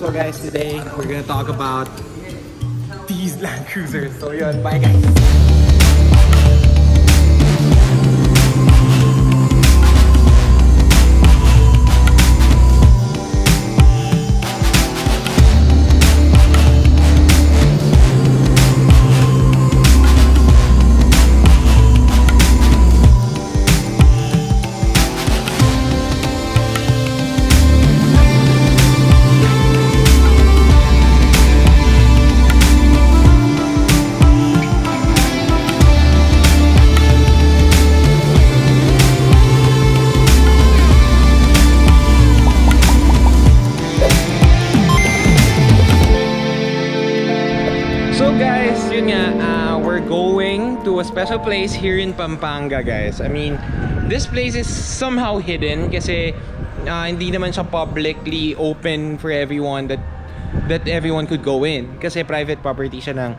So guys, today we're gonna talk about these Land Cruisers. So yun, bye guys! Place here in Pampanga guys. I mean, this place is somehow hidden kasi uh, hindi naman siya publicly open for everyone that that everyone could go in. Kasi private property siya ng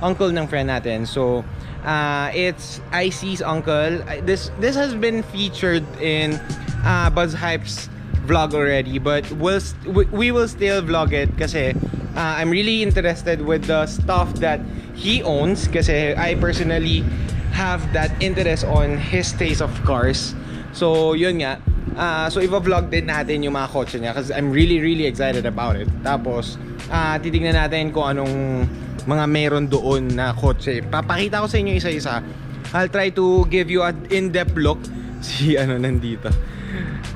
uncle ng friend natin. So, uh, it's IC's uncle. This this has been featured in uh, Buzz Hype's vlog already but we'll we will still vlog it kasi uh, I'm really interested with the stuff that he owns kasi I personally have that interest on his taste of cars so yun nga uh, so iba-vlog din natin yung mga kotse niya kasi I'm really really excited about it tapos uh, titignan natin kung anong mga meron doon na kotse papakita ko sa inyo isa-isa I'll try to give you an in-depth look si ano nandito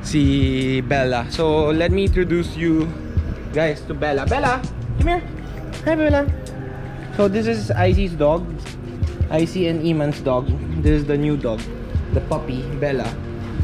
si Bella. So let me introduce you guys to Bella. Bella, come here. Hi Bella. So this is Icy's dog. Icy an Iman's dog. This is the new dog, the puppy Bella.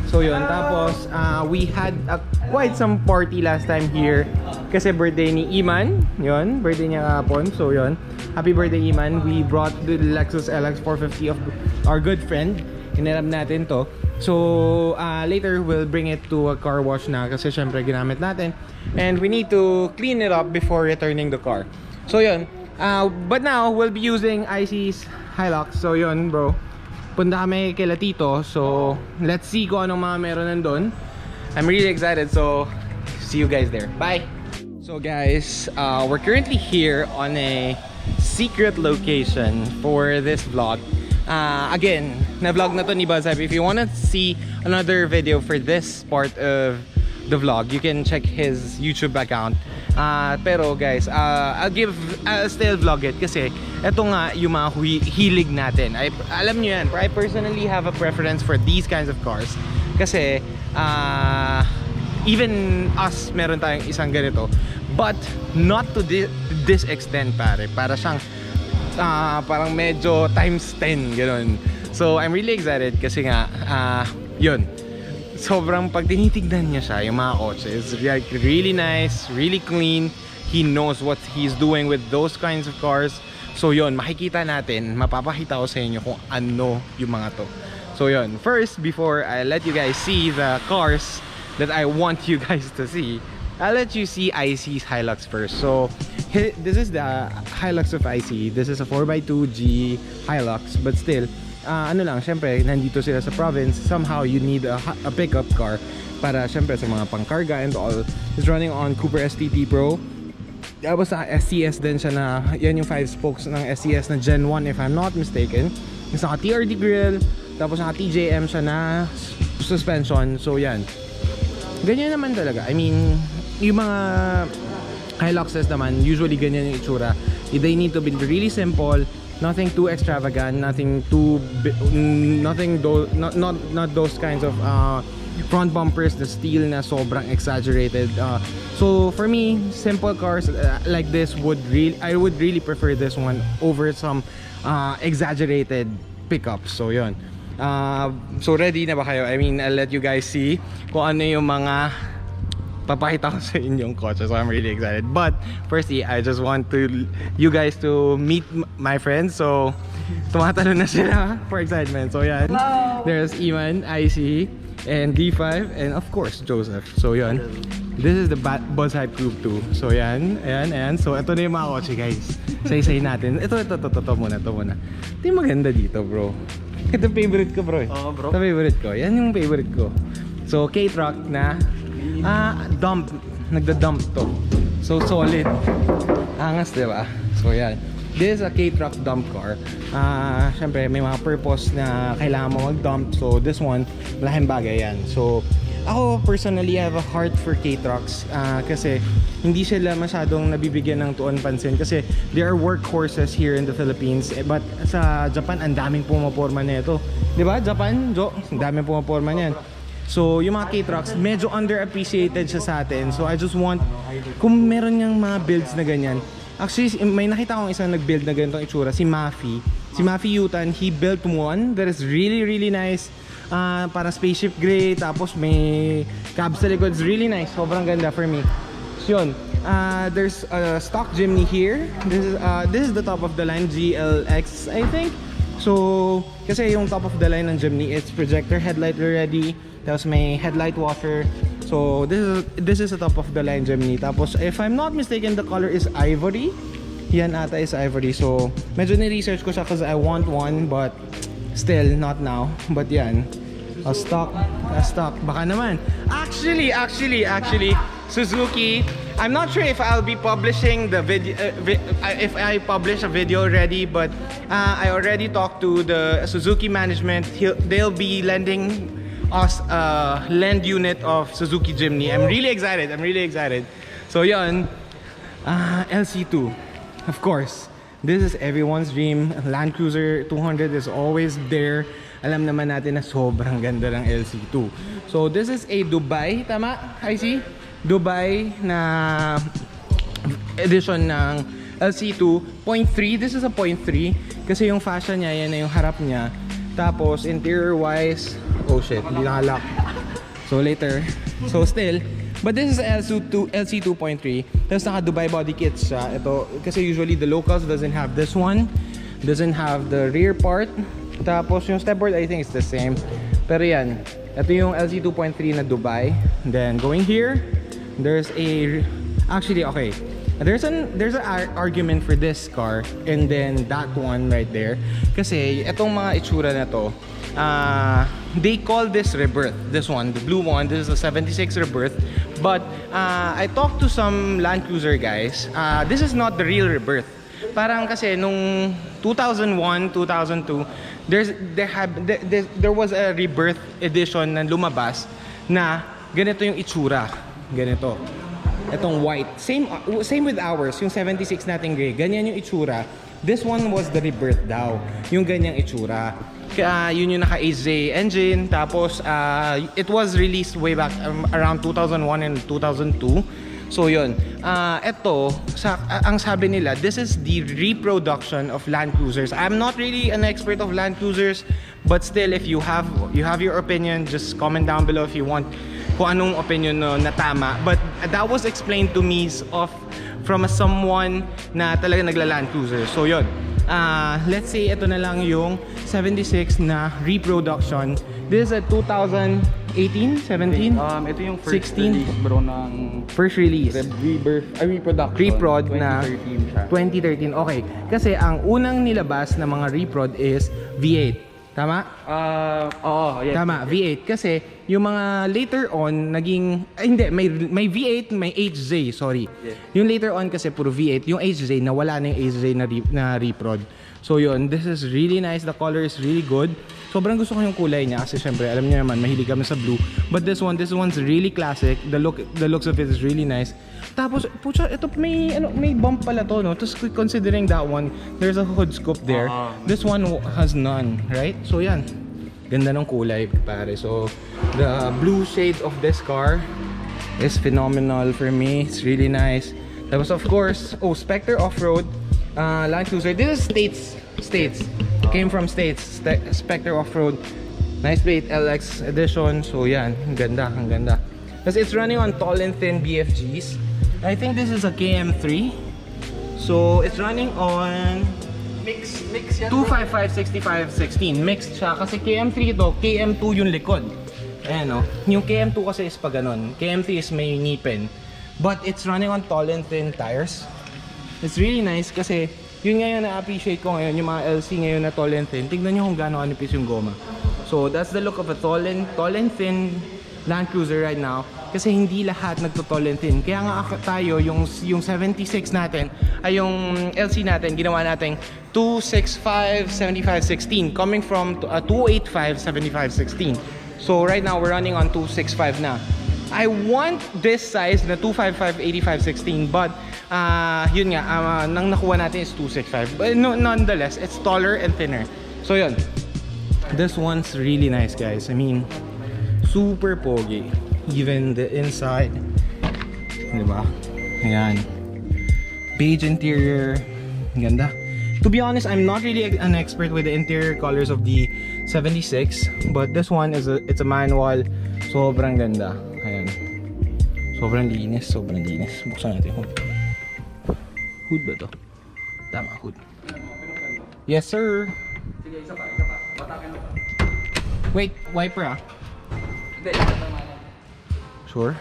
So yun, tapos uh, we had a, quite some party last time here kasi birthday ni Iman. Yun, birthday niya kahapon. So yun, happy birthday Iman. We brought the Lexus LX 450 of our good friend. Hinarap natin to. So, uh, later we'll bring it to a car wash na kasi syempre ginamit natin. And we need to clean it up before returning the car. So, yun. Uh, but now, we'll be using IC's Hilux. So, yun bro. Punta kami kay Latito. So, let's see kung anong mga meron nandun. I'm really excited. So, see you guys there. Bye! So guys, uh, we're currently here on a secret location for this vlog. Uh, again, na-vlog na to ni Buzzhype. If you wanna see another video for this part of the vlog, you can check his YouTube account. Uh, pero guys, uh, I'll give, I'll still vlog it kasi ito nga yung mga hilig natin. I, alam nyo yan, I personally have a preference for these kinds of cars. Kasi, uh, even us, meron tayong isang ganito. But, not to thi- this extent pare. Para siyang ah parang medyo times 10 ganun. So I'm really excited kasi nga ah yun. Sobrang pag tinitignan niya siya yung mga kotse, it's like really nice, really clean. He knows what he's doing with those kinds of cars. So yun, makikita natin, mapapakita ko sa inyo kung ano yung mga to. So yun, first before I let you guys see the cars that I want you guys to see, I'll let you see IC's Hilux first. So, hi- this is the Hilux of IC. This is a 4x2G Hilux, but still, uh, ano lang, syempre, nandito sila sa province. Somehow, you need a, a pickup car para syempre sa mga pangkarga and all. It's running on Cooper STT Pro. Tapos sa SCS din siya na, yan yung 5 spokes ng SCS na Gen 1 if I'm not mistaken. Yung naka TRD grill, tapos naka TJM siya na suspension. So yan. Ganyan naman talaga. I mean, yung mga Hiluxes naman, usually ganyan yung itsura. They need to be really simple, nothing too extravagant, nothing too nothing do, not not not those kinds of uh, front bumpers, the steel na sobrang exaggerated. Uh, so for me, simple cars uh, like this would really I would really prefer this one over some uh, exaggerated pickups. So yun. Uh, so ready na ba kayo? I mean, I'll let you guys see kung ano yung mga papakita ko sa inyong kotse. So I'm really excited. But firstly, I just want to you guys to meet my friends. So tumatalo na sila for excitement. So yan. There's Iman, IC, and D5, and of course, Joseph. So yan. This is the Buzz Hype Group 2. So yan, ayan, ayan. So ito na yung mga kotse guys. Say-say natin. Ito, ito, ito, ito, ito muna, ito muna. Ito yung maganda dito bro. Ito favorite ko bro. eh. Oo, bro. Ito favorite ko. Yan yung favorite ko. So K-Truck na ah dump. Nagda-dump to. So solid. Angas, di ba? So yan. This is a K-truck dump car. Ah, syempre may mga purpose na kailangan mo mag-dump. So this one, malaking bagay yan. So ako personally I have a heart for K-trucks ah, kasi hindi sila masyadong nabibigyan ng tuon pansin kasi they are workhorses here in the Philippines Eh, but sa Japan ang daming pumaporma nito. 'Di ba? Japan, Jo, ang daming pumaporma niyan. So, yung mga K-Trucks, medyo underappreciated siya sa atin. So, I just want, kung meron niyang mga builds na ganyan. Actually, may nakita akong isang nag-build na ganitong itsura, si Mafi. Si Mafi Yutan, he built one that is really, really nice. Ah, parang spaceship gray, tapos may cab sa likod. It's really nice. Sobrang ganda for me. So, yun. Ah, there's a stock Jimny here. This is, uh, this is the top of the line, GLX, I think. So, kasi yung top of the line ng Jimny, it's projector headlight already. Tapos may headlight washer. So, this is this is the top of the line Gemini. Tapos, if I'm not mistaken, the color is ivory. Yan ata is ivory. So, medyo ni-research ko siya because I want one, but still, not now. But yan. A stock, a stock. Baka naman. Actually, actually, actually, Suzuki. I'm not sure if I'll be publishing the video, uh, uh, if I publish a video already, but uh, I already talked to the Suzuki management. He'll, they'll be lending us a lend unit of Suzuki Jimny. I'm really excited. I'm really excited. So yun, uh, LC2, of course. This is everyone's dream. Land Cruiser 200 is always there. Alam naman natin na sobrang ganda ng LC2. So this is a Dubai, tama? I see. Dubai na edition ng LC2 .3 this is a .3 kasi yung fascia niya yan na yung harap niya tapos interior wise oh shit hindi nakalock so later. So still but this is LC2 LC 2.3 tapos naka Dubai body kits siya. Ito kasi usually the locals doesn't have this one. Doesn't have the rear part. Tapos yung stepboard I think it's the same. Pero yan ito yung LC 2.3 na Dubai. Then going here there's a actually okay there's an there's an ar- argument for this car and then that one right there. Kasi itong mga itsura na to uh, they call this rebirth this one the blue one. This is a 76 rebirth. But uh, I talked to some Land Cruiser guys. Uh, this is not the real rebirth. Parang kasi nung 2001 2002 there's there have there, there was a rebirth edition na lumabas na ganito yung itsura. Ganito itong white. Same uh, same with ours yung 76 nating gray. Ganyan yung itsura. This one was the rebirth daw yung ganyang itsura. Kaya yun yung naka AJ engine. Tapos uh, it was released way back um, around 2001 and 2002 So yun, uh, ito, sa, uh, ang sabi nila, this is the reproduction of Land Cruisers. I'm not really an expert of Land Cruisers, but still, if you have you have your opinion, just comment down below if you want kung anong opinion no, na tama. But that was explained to me of from a someone na talaga nagla-Land Cruiser. So yun, uh, let's say ito na lang yung 76 na reproduction. This is a 2018, 17? Um, ito yung first 16? release bro ng First release. Re- rebirth, ay reproduction. Reprod na 2013 siya. 2013. Okay. Kasi ang unang nilabas na mga reprod is V8. Tama? Ah, oo, yes. Tama, V8 kasi yung mga later on naging ay, hindi may may V8, may HJ, sorry. Yes. Yung later on kasi puro V8, yung HJ nawala na yung HJ na re, na reprod. So yun, this is really nice. The color is really good. Sobrang gusto ko yung kulay niya kasi syempre alam niyo naman mahilig kami sa blue. But this one, this one's really classic. The look the looks of it is really nice. Tapos pucha, ito may ano may bump pala to no. Tapos considering that one, there's a hood scoop there. Ah. This one has none, right? So yan. Ganda ng kulay pare. So the blue shade of this car is phenomenal for me. It's really nice. Tapos of course, oh Spectre Off-Road uh, Land Cruiser. This is States. States. Came from States. Spectre Off-Road. Nice plate LX edition. So yan, ang ganda, ang ganda. Kasi it's running on tall and thin BFGs. I think this is a KM3. So it's running on Mix, mix yan. bro. 255, 65, 16. Mixed siya. Kasi KM3 ito, KM2 yung likod. Ayan o. Yung KM2 kasi is pa ganun. KM3 is may ngipin. But it's running on tall and thin tires. It's really nice kasi yun nga yung na-appreciate ko ngayon, yung mga LC ngayon na tall and thin. Tignan nyo kung gaano kanipis yung goma. So that's the look of a tall and, tall and thin Land Cruiser right now. Kasi hindi lahat nagtotall. Kaya nga tayo, yung, yung 76 natin, ay yung LC natin, ginawa natin 265, 75, 16. Coming from uh, 285, 75, 16. So right now, we're running on 265 na. I want this size na 255, 85, 16 but uh, yun nga, uh, nang nakuha natin is 265. But no, nonetheless, it's taller and thinner. So yun, this one's really nice guys. I mean, super pogi. Even the inside. Diba? Ayan. Beige interior. Ganda. To be honest, I'm not really an expert with the interior colors of the 76, but this one is a it's a manual. Sobrang ganda. Ayan. Sobrang linis, sobrang linis. Buksan natin hood. Hood ba to? Tama, hood. Yes, sir. Sige, isa pa, isa pa. Pa. Wait, wiper ah. Hindi, isa naman. Sure?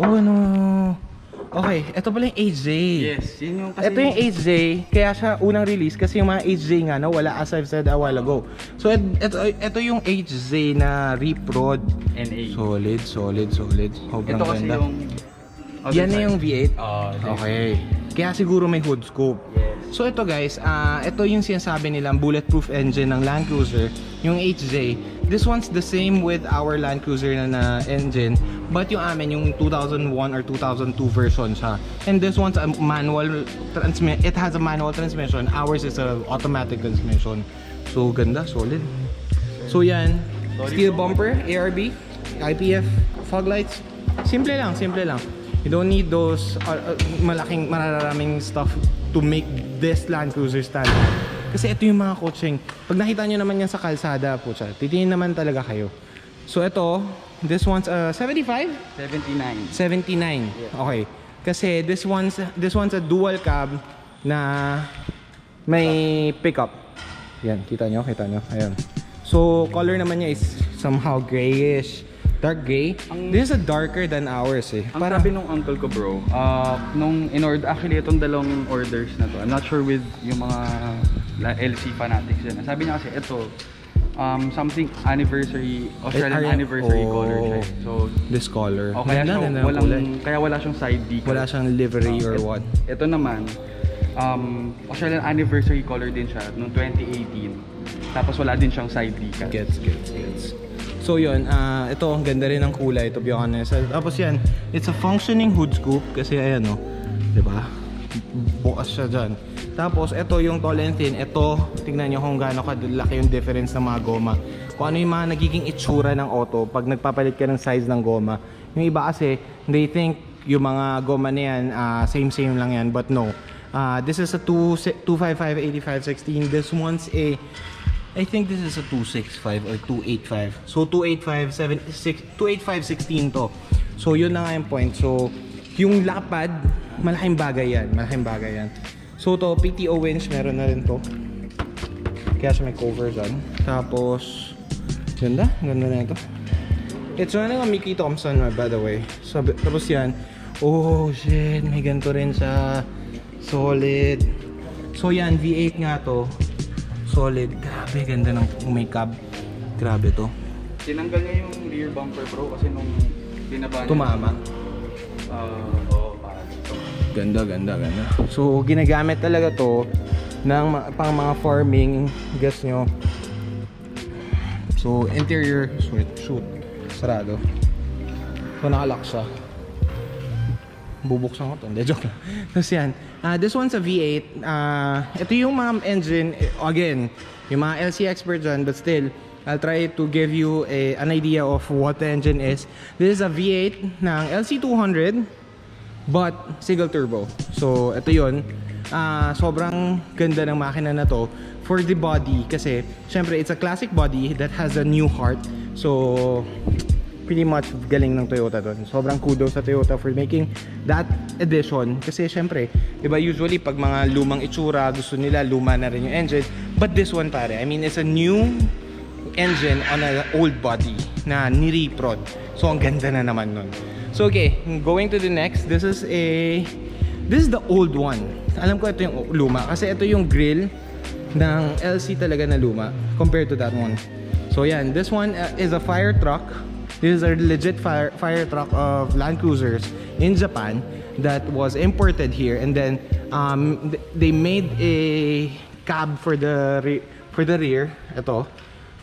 Oh, no. Okay, ito pala yung HJ. Yes, yun yung kasi... Ito yung HJ, kaya siya unang release kasi yung mga HJ nga na wala as I've said a while ago. So ito, ito yung HJ na reprod. NA. Solid, solid, solid. Sobrang Ito kasi ganda. yung... Yan na yung V8. Ah, Okay. Kaya siguro may hood scope. Yes. So ito guys, ah ito yung sinasabi nilang bulletproof engine ng Land Cruiser, yung HJ. This one's the same with our Land Cruiser na, na engine, but yung amin yung 2001 or 2002 version siya. And this one's a manual transmi it has a manual transmission. Ours is a automatic transmission. So ganda, solid. So yan, steel bumper, ARB, IPF, fog lights. Simple lang, simple lang. You don't need those uh, uh, malaking mararaming stuff to make this Land Cruiser stand out. Kasi ito yung mga coaching. Pag nakita nyo naman yan sa kalsada po siya, titingin naman talaga kayo. So ito, this one's uh, 75? 79. 79. Okay. Kasi this one's this one's a dual cab na may pickup. Yan, kita nyo, kita nyo. Ayan. So, color naman niya is somehow grayish. Dark gray. This is a darker than ours eh. Ang sabi nung uncle ko bro, uh, nung in-order, actually itong dalawang orders na to, I'm not sure with yung mga LC fanatics yan. Sabi niya kasi ito, um, something anniversary, Australian are- anniversary oh. color siya. So, this color. oh, kaya, Ganda, siya, ganda ng walang, kulay. kaya wala siyang side decal. Wala siyang livery or Et- what. Ito naman, um, Australian anniversary color din siya noong 2018. Tapos wala din siyang side decal. Gets, gets, gets. So yun, ah ito ang ganda rin ng kulay to be honest. Tapos yan, it's a functioning hood scoop kasi ayan oh, 'di ba? Bukas siya diyan. Tapos ito yung tall and thin, ito tingnan niyo kung gaano kalaki yung difference ng mga goma. Kung ano yung mga nagiging itsura ng auto pag nagpapalit ka ng size ng goma. Yung iba kasi, they think yung mga goma na yan, ah, same same lang yan, but no. Ah, this is a 2 255 85 16. This one's a I think this is a 265 or 285. So 285 76 285 16 to. So yun na nga yung point. So yung lapad, malaking bagay yan. Malaking bagay yan. So to PTO winch meron na rin to. Kaya siya may cover dyan. Tapos ganda, ganda na ito. It's running on Mickey Thompson by the way. So, tapos yan. Oh shit, may ganito rin siya. Solid. So yan, V8 nga to. Solid. Grabe, ganda ng cab. Grabe to. Tinanggal niya yung rear bumper bro kasi nung binaba niya. Tumama. Uh, ito. Ganda, ganda, ganda. So, ginagamit talaga to ng pang mga farming. Guess nyo. So, interior, shoot, shoot. Sarado. So, nakalock siya. Bubuksan ko to. Hindi, joke lang. Tapos yan. Ah, this one's a V8. Ah, ito yung mga engine, eh, again, yung mga LC expert dyan, but still, I'll try to give you a, an idea of what the engine is. This is a V8 ng LC200 but single turbo. So, ito yun. Ah, sobrang ganda ng makina na to for the body kasi syempre it's a classic body that has a new heart. So, pretty much galing ng Toyota doon. Sobrang kudos sa Toyota for making that edition kasi syempre, 'di ba usually pag mga lumang itsura, gusto nila luma na rin yung engine. But this one pare, I mean it's a new engine on an old body na ni-reprod. So ang ganda na naman nun. So okay, going to the next. This is a This is the old one. Alam ko ito yung luma kasi ito yung grill ng LC talaga na luma compared to that one. So yan, this one uh, is a fire truck. This is a legit fire, fire truck of Land Cruisers in Japan that was imported here and then um, th- they made a cab for the for the rear. Ito.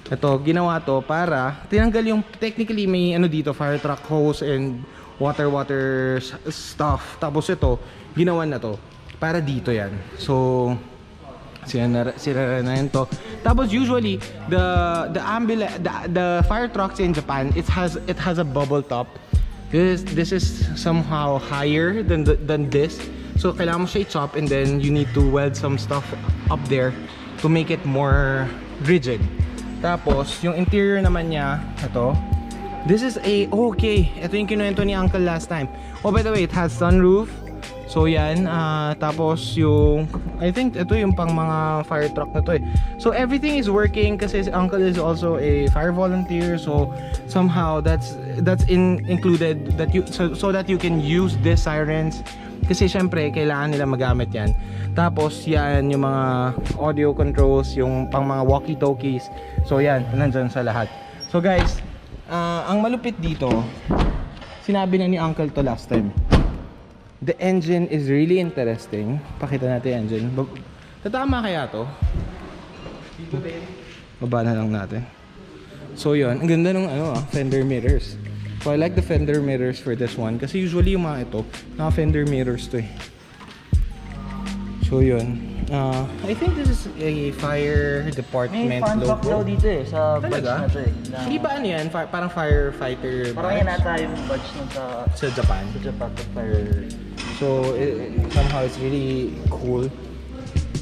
Ito, ginawa to para tinanggal yung technically may ano dito fire truck hose and water water stuff. Tapos ito, ginawa na to para dito yan. So sira na, sira na yun to. Tapos usually the the ambulance the, the fire trucks in Japan it has it has a bubble top. This this is somehow higher than the, than this. So kailangan mo siya i-chop and then you need to weld some stuff up there to make it more rigid. Tapos yung interior naman niya, ito. This is a okay. Ito yung kinuwento ni Uncle last time. Oh by the way, it has sunroof. So yan, ah, tapos yung I think ito yung pang mga fire truck na to eh. So everything is working kasi si Uncle is also a fire volunteer so somehow that's that's in included that you so, so that you can use these sirens kasi syempre kailangan nila magamit yan. Tapos yan yung mga audio controls, yung pang mga walkie-talkies. So yan, nandyan sa lahat. So guys, ah, ang malupit dito, sinabi na ni Uncle to last time. The engine is really interesting. Pakita natin yung engine. Bab- Tatama kaya to? Baba na lang natin. So yun, ang ganda ng ano ah, fender mirrors. So I like the fender mirrors for this one kasi usually yung mga ito, naka fender mirrors to eh. So yun. Uh, I think this is a fire May department fun fact daw logo. dito eh, sa badge Talaga? na to eh. Na, Hindi ba ano yan? Fi- parang firefighter Parang yan ata yung badge nun sa, sa Japan. sa Japan, sa fire. So, it, somehow it's really cool.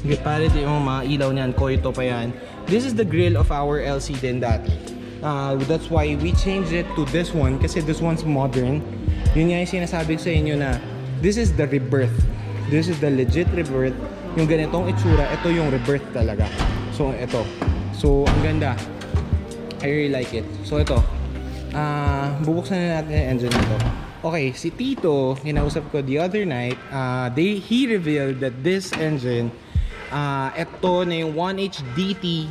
Okay, pare yung mga ilaw niyan, koito pa yan. This is the grill of our LC din dati. Uh, that's why we changed it to this one kasi this one's modern. Yun nga yung sinasabi ko sa inyo na this is the rebirth. This is the legit rebirth. Yung ganitong itsura, ito yung rebirth talaga. So, ito. So, ang ganda. I really like it. So ito, ah bubuksan na natin yung engine nito. Okay, si Tito, kinausap ko the other night, ah they, he revealed that this engine, ah ito na yung 1H DT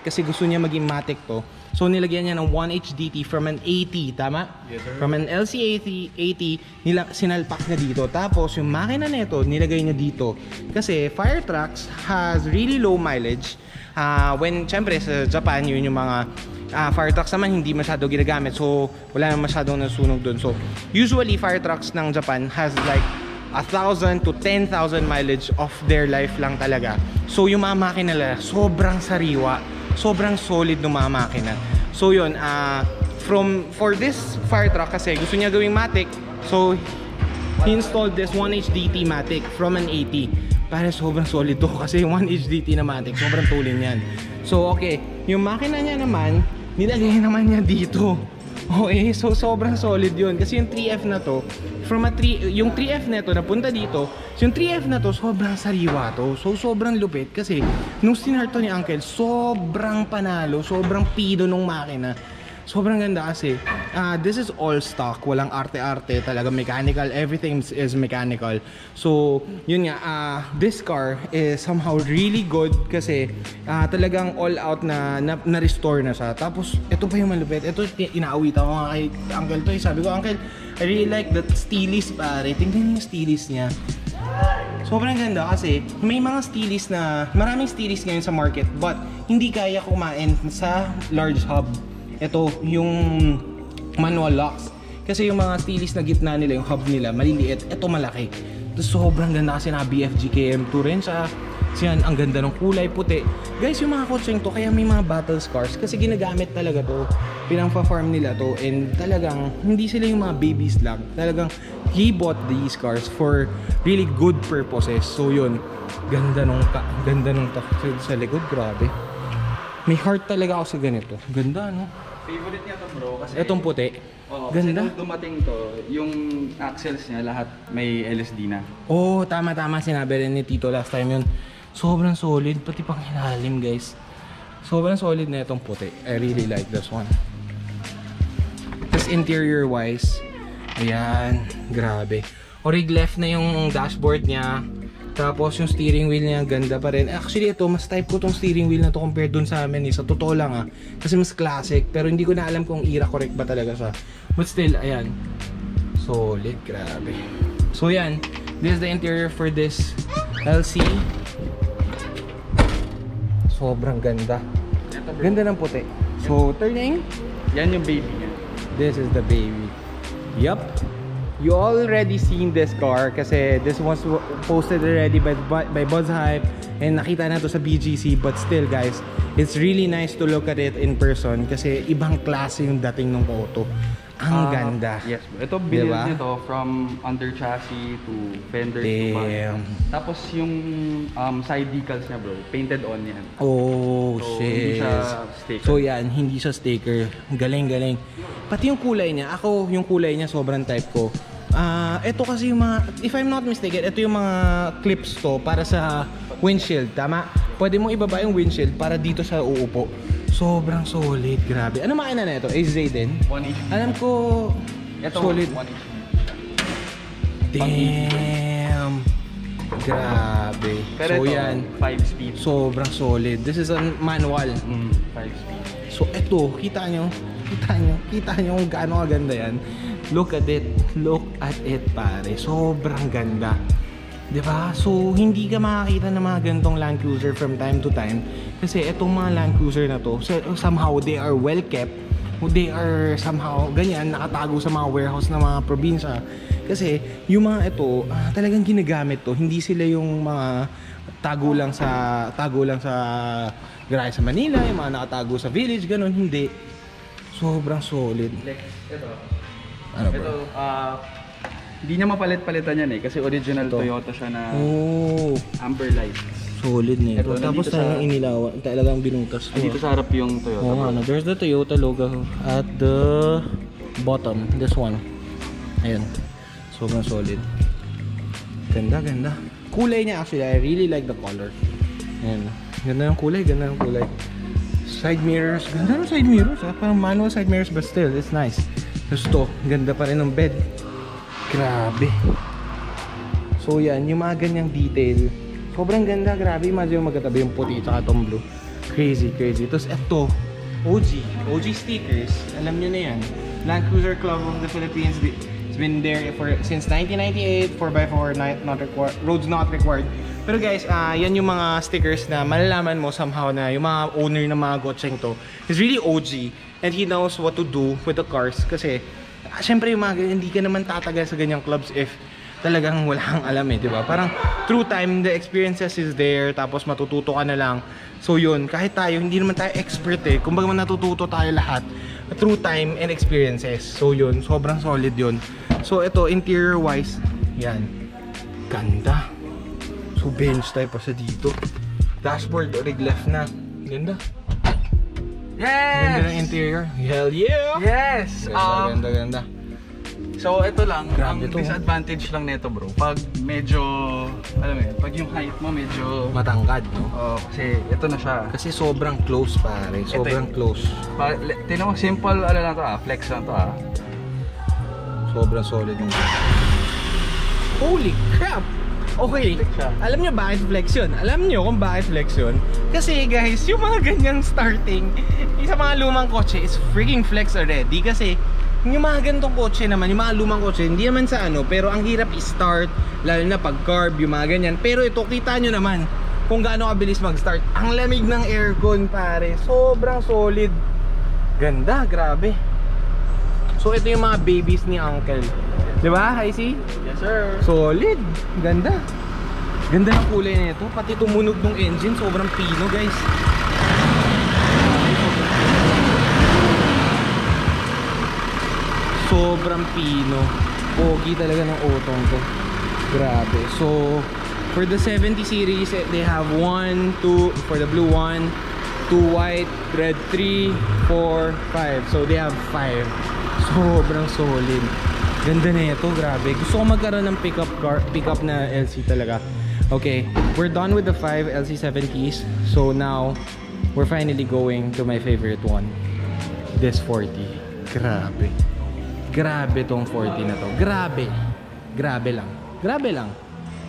kasi gusto niya maging Matic to. So nilagyan niya ng 1H DT from an 80, tama? Yes, sir. From an LC80, 80, nila, sinalpak niya dito. Tapos yung makina nito, nilagay niya dito. Kasi fire trucks has really low mileage. Ah, when, syempre, sa Japan, yun yung mga ah, fire trucks naman hindi masyado ginagamit. So, wala naman masyadong nasunog dun. So, usually, fire trucks ng Japan has like 1,000 to 10,000 mileage of their life lang talaga. So, yung mga makina nila, sobrang sariwa. Sobrang solid ng mga makina. So, yun, ah, from, for this fire truck kasi, gusto niya gawing matic. So, he installed this 1HDT Matic from an 80. Para sobrang solid to kasi yung 1HDT na Matic, sobrang tulin yan. So okay, yung makina niya naman, nilagay naman niya dito. Okay, so sobrang solid yun. Kasi yung 3F na to, from a 3, yung 3F na to napunta dito, yung 3F na to, sobrang sariwa to. So sobrang lupit kasi nung sinart to ni Uncle, sobrang panalo, sobrang pido nung makina. Sobrang ganda kasi ah, this is all stock, walang arte-arte, talaga mechanical, everything is- mechanical. So, yun nga, ah, this car is somehow really good kasi ah, talagang all out na, na, na-restore na siya. Tapos, ito pa yung malupit. Ito, inaawit ako kay Uncle to. Sabi ko, Uncle, I really like that steelist pare. Tingnan yung steelist niya. Sobrang ganda kasi may mga steelist na, maraming steelist ngayon sa market but hindi kaya kumain sa large hub. Ito, yung manual locks. Kasi yung mga steelist na gitna nila, yung hub nila, maliliit. Ito malaki. Tapos sobrang ganda kasi na BFG KM2 rin siya. Yan, ang ganda ng kulay puti. Guys, yung mga kotseng to, kaya may mga battle scars kasi ginagamit talaga to. Pinang-farm nila to and talagang hindi sila yung mga babies lang. Talagang he bought these cars for really good purposes. So yun, ganda nung ganda nung sa, sa likod, grabe. May heart talaga ako sa ganito. Ganda, no? Favorite niya to bro kasi Etong puti. Oo, kasi Ganda. nung dumating to, yung axles niya lahat may LSD na. Oh, tama-tama sinabi rin ni Tito last time yun. Sobrang solid, pati pang ilalim guys. Sobrang solid na itong puti. I really like this one. Tapos interior wise, ayan, grabe. Orig left na yung dashboard niya. Tapos yung steering wheel niya ganda pa rin. Actually ito, mas type ko tong steering wheel na to compared dun sa amin eh. Sa totoo lang ah. Kasi mas classic. Pero hindi ko na alam kung era correct ba talaga siya. But still, ayan. Solid, grabe. So yan, this is the interior for this LC. Sobrang ganda. Ganda ng puti. So, turning. Yan yung baby niya. This is the baby. Yup. You already seen this car kasi this was posted already by, by Buzz Hype and nakita na to sa BGC but still guys, it's really nice to look at it in person kasi ibang klase yung dating ng auto. Ang Ah, ganda. Yes. Ito build Diba? niya to from under chassis to fenders to Damn. front. Tapos yung um, side decals niya bro, painted on yan. Oh, So, hindi shit. siya sticker. So yan, hindi siya sticker. Galing, galing. Pati yung kulay niya, ako yung kulay niya sobrang type ko. Ah, ito kasi yung mga, if I'm not mistaken, ito yung mga clips to para sa windshield, tama? Pwede mo ibaba yung windshield para dito sa uupo. Sobrang solid, grabe. Ano makina na ito? AZ din? 180. Alam ko, Ito, solid. 180. Damn. Grabe. Pero so ito, yan, 5 speed. sobrang solid. This is a manual. Mm, 5 speed. So eto, kita nyo, kita nyo, kita nyo kung gaano kaganda yan. Look at it, look at it pare, sobrang ganda. 'Di ba? So hindi ka makakita ng mga ganitong Land Cruiser from time to time kasi etong mga Land Cruiser na to, so- somehow they are well kept. They are somehow ganyan nakatago sa mga warehouse ng mga probinsya. Kasi yung mga ito, ah, talagang ginagamit to. Hindi sila yung mga tago lang sa tago lang sa garahe sa Manila, yung mga nakatago sa village, ganun, hindi. Sobrang solid. Lex, ito. Ano Ito, ah, hindi niya mapalit-palitan yan eh. Kasi original Ito. Toyota siya na Oh, amber light. solid nito. Ito, Tapos talagang sa- inilawan, talagang binutas ko. Dito sa harap yung Toyota. Oo nga, no. there's the Toyota logo at the bottom, this one. Ayun. Sobrang solid. Ganda, ganda. Kulay niya actually, I really like the color. Ayun. Ganda ng kulay, ganda ng kulay. Side mirrors, ganda ng side mirrors ha. Parang manual side mirrors but still, it's nice. Tapos to, ganda pa rin ng bed. Grabe. So yan, yung mga ganyang detail. Sobrang ganda, grabe. Imagine yung magkatabi yung puti at itong blue. Crazy, crazy. Tapos eto, OG. OG stickers. Alam nyo na yan. Land Cruiser Club of the Philippines. It's been there for since 1998. 4x4, not, required. Roads not required. Pero guys, ah yan yung mga stickers na malalaman mo somehow na yung mga owner ng mga gocheng to is really OG and he knows what to do with the cars kasi ah, syempre yung mga hindi ka naman tatagal sa ganyang clubs if talagang wala kang alam eh, di ba? Parang through time, the experiences is there, tapos matututo ka na lang. So yun, kahit tayo, hindi naman tayo expert eh. Kumbaga man natututo tayo lahat through time and experiences. So yun, sobrang solid yun. So ito, interior wise, yan. Ganda. So bench type pa sa dito. Dashboard, rig left na. Ganda. Ganda ng interior. Hell yeah! Yes! Ganda, Um, ganda, ganda. So ito lang, Grabe ang to. disadvantage lang nito bro. Pag medyo, alam mo pag yung height mo medyo, Matangkad, no? oh, kasi ito na siya. Kasi sobrang close pare, sobrang Ito close. Pa, tinan mo, simple ano lang to ah, flex lang to ah. Sobrang solid ng Holy crap! Okay, alam nyo bakit flex yun? Alam nyo kung bakit flex yun? Kasi guys, yung mga ganyang starting yung sa mga lumang kotse is freaking flex already kasi yung mga ganitong kotse naman, yung mga lumang kotse, hindi naman sa ano, pero ang hirap i-start, lalo na pag carb, yung mga ganyan. Pero ito, kita nyo naman kung gaano kabilis mag-start. Ang lamig ng aircon, pare. Sobrang solid. Ganda, grabe. So, ito yung mga babies ni Uncle. Di ba, Haisi? Yes sir. Solid. Ganda. Ganda ng kulay na ito. Pati tumunog ng engine, sobrang pino, guys. Sobrang pino. Pogi talaga ng otong to. Grabe. So, for the 70 series, eh, they have 1, 2, for the blue 1, 2 white, red 3, 4, 5. So, they have 5. Sobrang solid. Ganda na ito, grabe. Gusto ko magkaroon ng pickup car, pickup na LC talaga. Okay, we're done with the 5 LC70s. So now, we're finally going to my favorite one. This 40. Grabe. Grabe tong 40 na to. Grabe. Grabe lang. Grabe lang.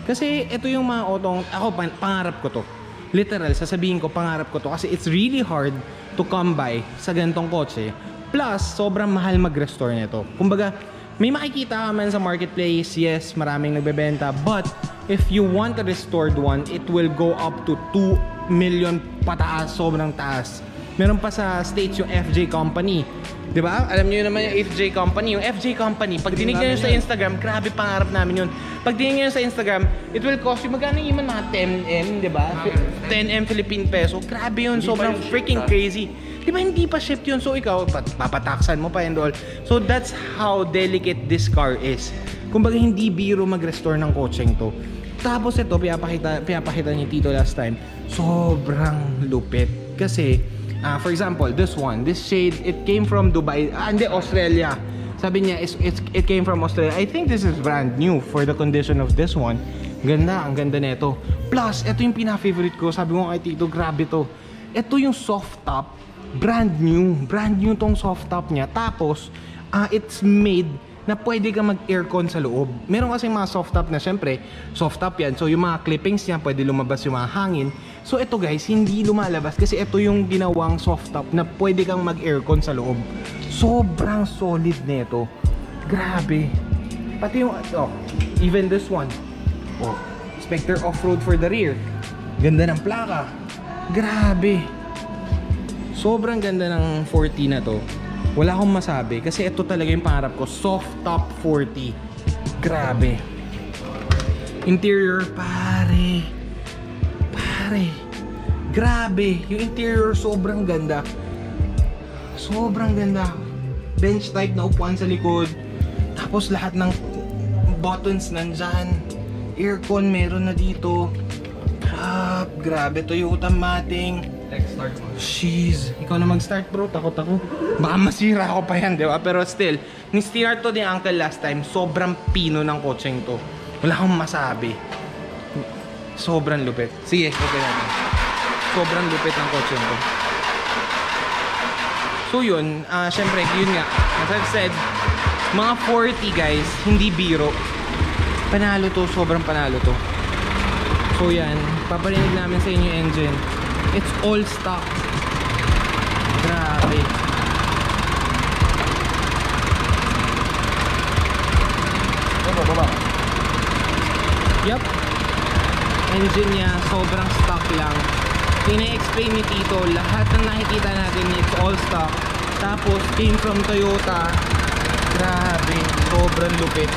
Kasi ito yung mga otong, ako pan- pangarap ko to. Literal, sasabihin ko, pangarap ko to. Kasi it's really hard to come by sa ganitong kotse. Plus, sobrang mahal mag-restore nito. Kumbaga, may makikita ka man sa marketplace, yes, maraming nagbebenta. But, if you want a restored one, it will go up to 2 million pataas, sobrang taas. Meron pa sa States yung FJ Company. 'Di ba? Alam niyo naman yung FJ Company. Yung FJ Company, pag tinignan niyo sa Instagram, grabe pangarap namin yun. Pag tinignan niyo sa Instagram, it will cost you, magkano yung iman mga 10M, 'di ba? 10M Philippine peso. Grabe yun, sobrang freaking crazy. 'Di ba hindi pa shipped yun? So ikaw, pat- papataksan mo pa and all. So that's how delicate this car is. Kumbaga hindi biro mag-restore ng kotseng to. Tapos ito, pinapakita, pinapakita ni Tito last time, sobrang lupit. Kasi, ah, for example, this one, this shade, it came from Dubai, ah, hindi, Australia. Sabi niya, it's, it's, it came from Australia. I think this is brand new for the condition of this one. Ganda, ang ganda nito. Plus, ito yung pina-favorite ko. Sabi ko kay Tito, grabe to. Ito yung soft top, brand new. Brand new tong soft top niya. Tapos, ah, it's made na pwede ka mag-aircon sa loob. Meron kasi mga soft top na syempre, soft top yan. So yung mga clippings niya, pwede lumabas yung mga hangin. So ito guys, hindi lumalabas kasi ito yung ginawang soft top na pwede kang mag-aircon sa loob. Sobrang solid nito. Grabe. Pati yung, oh, even this one. Oh, Spectre off-road for the rear. Ganda ng plaka. Grabe. Sobrang ganda ng 40 na to. Wala akong masabi kasi ito talaga yung pangarap ko. Soft top 40. Grabe. Interior, pare. Pare. Grabe. Yung interior sobrang ganda. Sobrang ganda. Bench type na upuan sa likod. Tapos lahat ng buttons nandyan. Aircon meron na dito. Crap, grabe. Toyota Mating. Start mo. Jeez, ikaw na mag-start bro, takot ako. Baka masira ako pa yan, di ba? Pero still, ni start to ni Uncle last time, sobrang pino ng kotseng to. Wala akong masabi. Sobrang lupit. Sige, okay natin. Sobrang lupit ng kotseng to. So yun, ah syempre, yun nga. As I've said, mga 40 guys, hindi biro. Panalo to, sobrang panalo to. So yan, paparinig namin sa inyo yung engine. It's all stock. Grabe. Yup. Engine niya, sobrang stock lang. Pina-explain ni Tito, lahat ng nakikita natin, it's all stock. Tapos, came from Toyota. Grabe, sobrang lupit.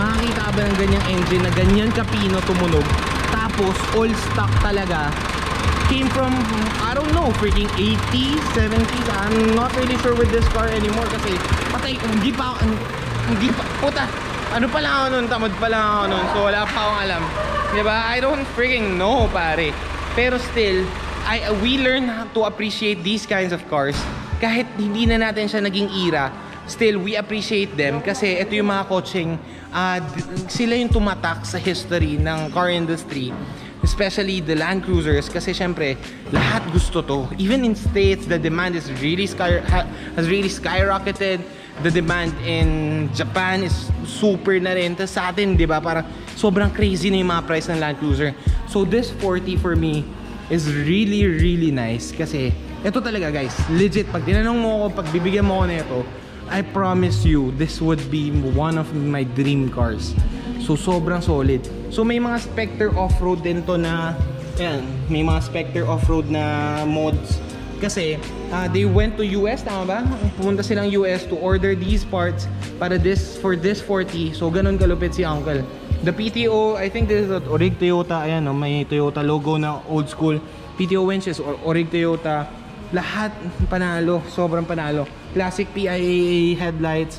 Makakita ka ba ng ganyang engine na ganyan kapino tumunog? Tapos, all stock talaga. Came from, I don't know, freaking 80s, 70s. I'm not really sure with this car anymore kasi patay, hindi pa hindi pa, puta, ano pa lang ako nun, tamad pa lang ako nun, so wala pa akong alam. Diba? I don't freaking know, pare. Pero still, I, we learn to appreciate these kinds of cars. Kahit hindi na natin siya naging era, still we appreciate them kasi ito yung mga coaching, ah, d- sila yung tumatak sa history ng car industry especially the Land Cruisers kasi syempre lahat gusto to. Even in states the demand is really sky ha- has really skyrocketed. The demand in Japan is super na rin. Tapos sa atin di ba parang sobrang crazy na yung mga price ng Land Cruiser. So this 40 for me is really really nice. Kasi ito talaga guys legit pag tinanong mo ako pag bibigyan mo ako nito I promise you this would be one of my dream cars So sobrang solid. So may mga Spectre off-road din to na ayan, may mga Spectre off-road na mods kasi ah, they went to US tama ba? Pumunta silang US to order these parts para this for this 40. So ganun kalupit si Uncle. The PTO, I think this is Orig Toyota, ayan no, may Toyota logo na old school. PTO winches or Orig Toyota, lahat panalo, sobrang panalo. Classic PIA headlights,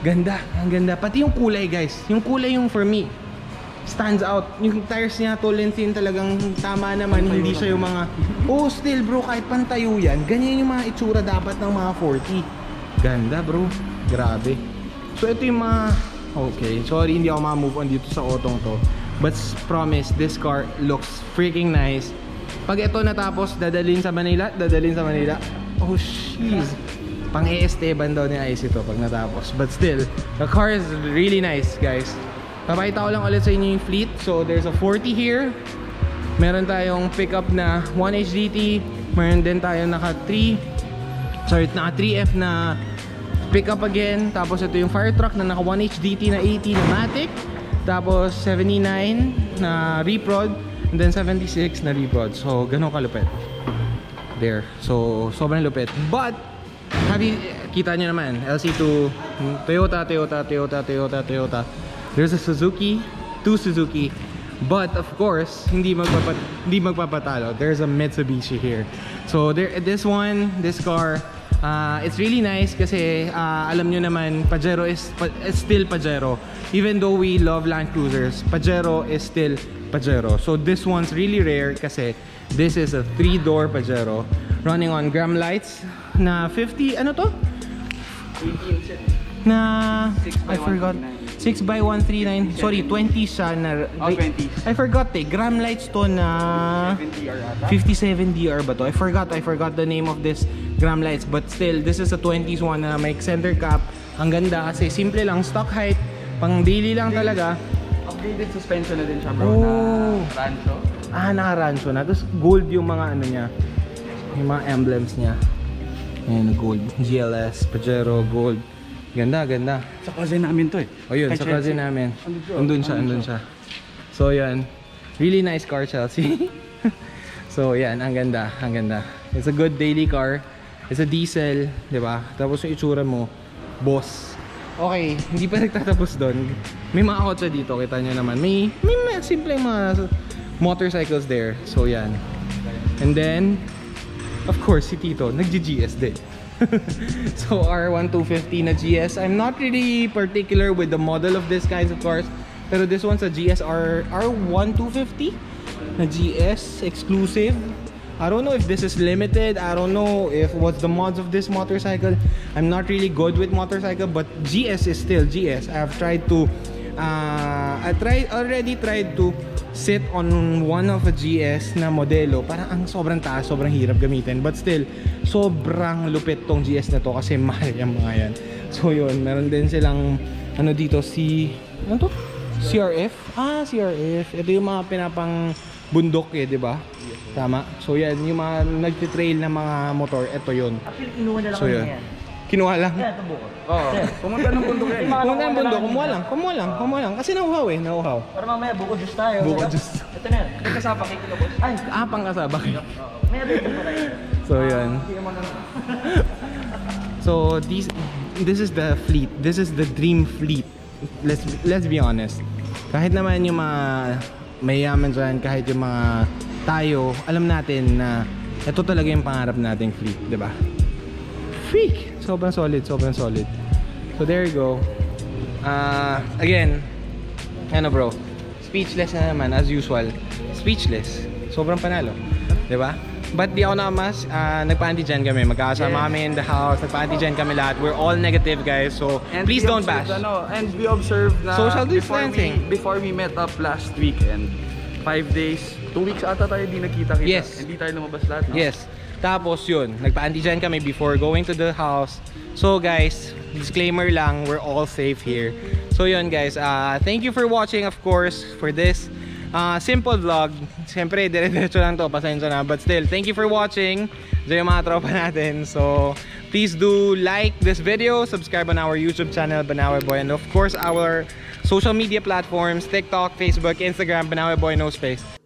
Ganda, ang ganda. Pati yung kulay guys. Yung kulay yung for me stands out. Yung tires niya, Tolentin talagang tama naman. Hindi siya yung mga, oh still bro, kahit pantayo yan, ganyan yung mga itsura dapat ng mga 40. Ganda bro. Grabe. So ito yung mga, okay, sorry hindi ako ma-move on dito sa otong to. But promise, this car looks freaking nice. Pag ito natapos, dadalhin sa Manila, dadalhin sa Manila. Oh, jeez. Pang Esteban daw ni Ice ito pag natapos. But still, the car is really nice, guys. Papakita ko lang ulit sa inyo yung fleet. So there's a 40 here. Meron tayong pickup na 1 HDT. Meron din tayo naka 3 sorry, naka 3F na pickup again. Tapos ito yung fire truck na naka 1 HDT na 80 na Matic. Tapos 79 na reprod. And then 76 na reprod. So ganun kalupit. There. So sobrang lupit. But have you, kita nyo naman, LC2, Toyota, Toyota, Toyota, Toyota, Toyota. There's a Suzuki, two Suzuki. But of course, hindi magpapat hindi magpapatalo. There's a Mitsubishi here. So there this one, this car, uh, it's really nice kasi uh, alam nyo naman, Pajero is, is still Pajero. Even though we love Land Cruisers, Pajero is still Pajero. So this one's really rare kasi this is a three-door Pajero running on gram lights na 50, ano to? 18 set. Na, 6 by I forgot. 6 by 139. Sorry, 20 siya na. Oh, 20s. I forgot eh. Gram lights to na 70 or ata. 57 DR ba to? I forgot. I forgot the name of this gram lights. But still, this is a 20s one na may center cap. Ang ganda kasi simple lang. Stock height. Pang daily lang talaga. Upgraded suspension na din siya bro Oh. na Rancho. Ah, naka-rancho na. Tapos gold yung mga ano niya. Yung mga emblems niya. Ayan, gold. GLS, Pajero, gold. Ganda, ganda. Sa cousin namin to eh. O yun, Kay sa Chelsea. cousin namin. Andun siya. Andun siya, Andun andun siya. So yan. Really nice car, Chelsea. so yan, ang ganda, ang ganda. It's a good daily car. It's a diesel, di ba? Tapos yung itsura mo, boss. Okay, hindi pa nagtatapos doon. May mga kotse dito, kita nyo naman. May, may simple mga motorcycles there. So yan. And then, of course, si Tito, nag-GS din. so R1250 na GS. I'm not really particular with the model of this kinds of cars. Pero this one's a GS R R1250 na GS exclusive. I don't know if this is limited. I don't know if what's the mods of this motorcycle. I'm not really good with motorcycle, but GS is still GS. I've tried to uh, I tried already tried to sit on one of a GS na modelo. Parang ang sobrang taas, sobrang hirap gamitin. But still, sobrang lupit tong GS na to kasi mahal yung mga yan. So yun, meron din silang ano dito si ano to? CRF? Ah, CRF. Ito yung mga pinapang bundok eh, di ba? Tama. So yan, yung mga nagtitrail na mga motor, ito yun. Actually, kinuha na lang So yun. yan. Kinuha lang. Kaya buko. Oo. Pumunta ng bundok yan. Mga Kumuha ng bundok, kumuha lang. kumuha lang, kumuha lang. Kasi nauhaw eh, nauhaw. Para mamaya buko juice tayo. Buko juice. Ito na yan. May kasama kay Kilo Boss. Ay, Ah, pangkasaba. may ability pa tayo. so yan. So these this is the fleet. This is the dream fleet. Let's let's be honest. Kahit naman yung mga mayaman dyan, kahit yung mga tayo, alam natin na ito talaga yung pangarap nating fleet, di ba? Freak! Sobrang solid, sobrang solid. So there you go. Uh, again, ano bro, speechless na naman as usual. Speechless. Sobrang panalo. 'Di ba? But di ako nakamas, uh, nagpa-antigen kami. Magkakasama Yes. kami in the house. Nagpa-antigen kami lahat. We're all negative guys. So please we don't observed, bash. Ano, and we observed na Social before distancing. we, before we met up last weekend, five days, two weeks ata tayo di nagkita-kita. Yes. Hindi tayo lumabas lahat, no? Yes. Tapos yun, nagpa-antigen kami before going to the house. So guys, disclaimer lang, we're all safe here. So yun guys, uh, thank you for watching of course for this uh, simple vlog. Siyempre, dire-diretso lang to, pasensya na. But still, thank you for watching. Diyan yung mga tropa natin. So, please do like this video, subscribe on our YouTube channel, Banawe Boy, and of course our social media platforms, TikTok, Facebook, Instagram, Banawe Boy No Space.